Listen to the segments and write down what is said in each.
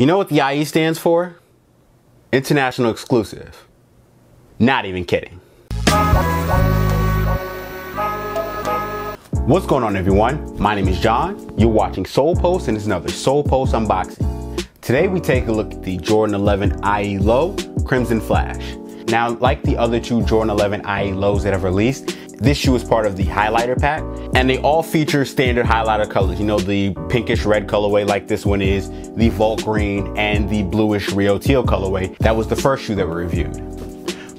You know what the IE stands for? International Exclusive. Not even kidding. What's going on everyone? My name is John. You're watching Sole Post and it's another Sole Post unboxing. Today we take a look at the Jordan 11 IE Low Crimson Flash. Now, like the other two Jordan 11 IE Lows that I've released, this shoe is part of the highlighter pack and they all feature standard highlighter colors. You know, the pinkish red colorway like this one is, the Volt Green, and the bluish Rio Teal colorway. That was the first shoe that we reviewed.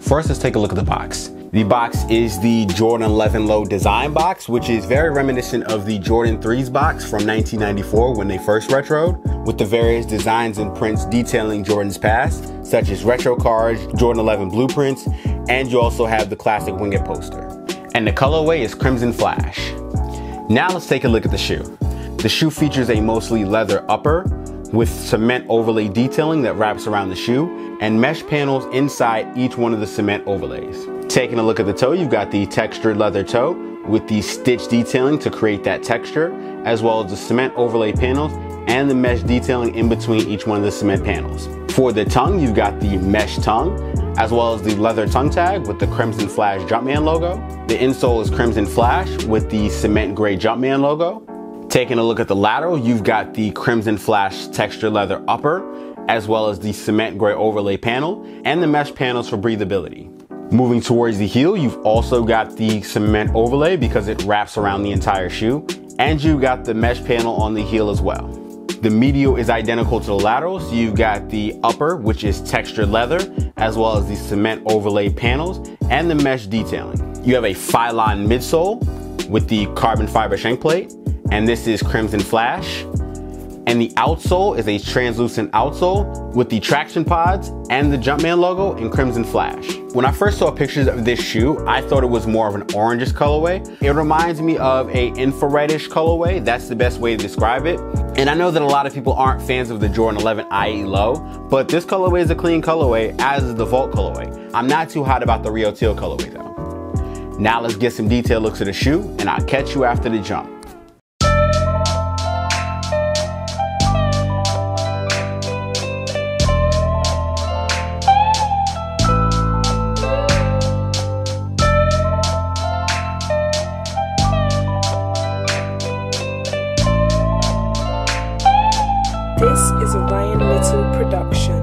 First, let's take a look at the box. The box is the Jordan 11 Low design box, which is very reminiscent of the Jordan 3s box from 1994 when they first retroed, with the various designs and prints detailing Jordan's past, such as retro cards, Jordan 11 blueprints, and you also have the classic Wing It poster and the colorway is Crimson Flash. Now let's take a look at the shoe. The shoe features a mostly leather upper with cement overlay detailing that wraps around the shoe and mesh panels inside each one of the cement overlays. Taking a look at the toe, you've got the textured leather toe with the stitch detailing to create that texture, as well as the cement overlay panels and the mesh detailing in between each one of the cement panels. For the tongue, you've got the mesh tongue, as well as the leather tongue tag with the Crimson Flash Jumpman logo. The insole is Crimson Flash with the cement gray Jumpman logo. Taking a look at the lateral, you've got the Crimson Flash texture leather upper, as well as the cement gray overlay panel and the mesh panels for breathability. Moving towards the heel, you've also got the cement overlay because it wraps around the entire shoe, and you've got the mesh panel on the heel as well. The medial is identical to the lateral, so you've got the upper, which is textured leather, as well as the cement overlay panels and the mesh detailing. You have a Phylon midsole with the carbon fiber shank plate, and this is Crimson Flash. And the outsole is a translucent outsole with the traction pods and the Jumpman logo in Crimson Flash. When I first saw pictures of this shoe, I thought it was more of an orangish colorway. It reminds me of a infraredish colorway. That's the best way to describe it. And I know that a lot of people aren't fans of the Jordan 11 IE Low, but this colorway is a clean colorway, as is the Volt colorway. I'm not too hot about the Rio Teal colorway though. Now let's get some detailed looks at the shoe, and I'll catch you after the jump. Production.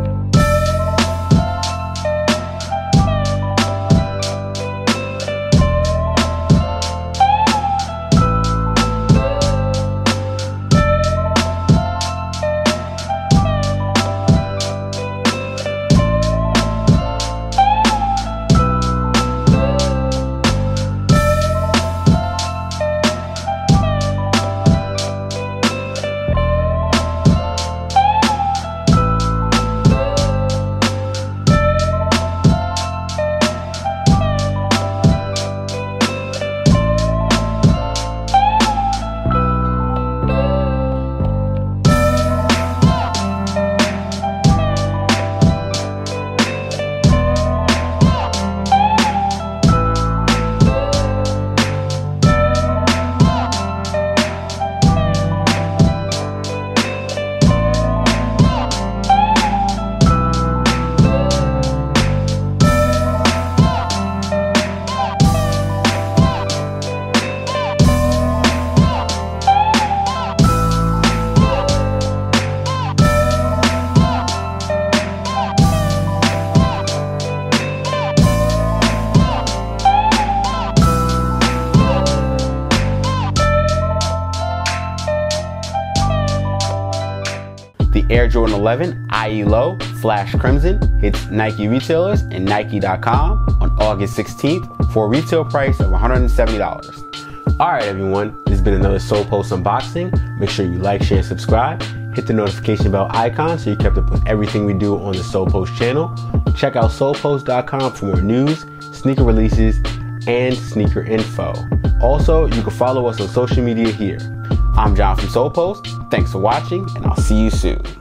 The Air Jordan 11 IE Low Flash Crimson hits Nike retailers and Nike.com on August 16th for a retail price of $170. Alright everyone, this has been another Sole Post unboxing. Make sure you like, share, and subscribe. Hit the notification bell icon so you're kept up with everything we do on the Sole Post channel. Check out solepost.com for more news, sneaker releases, and sneaker info. Also, you can follow us on social media here. I'm John from Sole Post. Thanks for watching, and I'll see you soon.